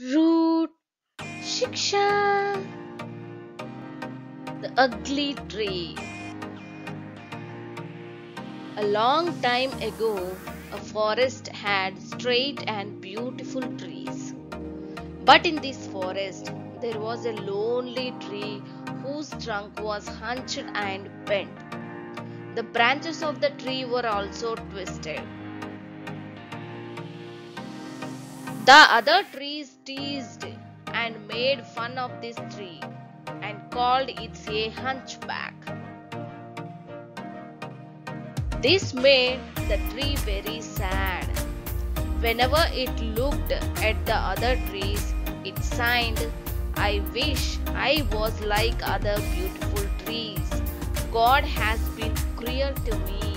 Root Shiksha The ugly tree. A long time ago, a forest had straight and beautiful trees. But in this forest, there was a lonely tree whose trunk was hunched and bent. The branches of the tree were also twisted. The other trees teased and made fun of this tree and called it a hunchback. This made the tree very sad. Whenever it looked at the other trees, it sighed, I wish I was like other beautiful trees. God has been cruel to me.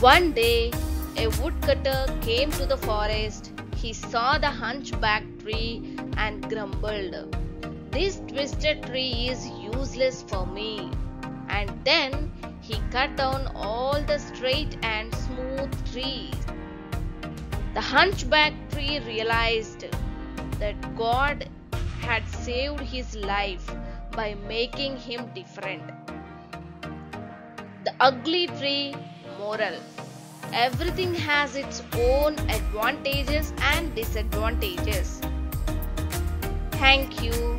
One day, a woodcutter came to the forest. He saw the hunchback tree and grumbled, This twisted tree is useless for me. And then he cut down all the straight and smooth trees. The hunchback tree realized that God had saved his life by making him different. The ugly tree moral everything has its own advantages and disadvantages. Thank you.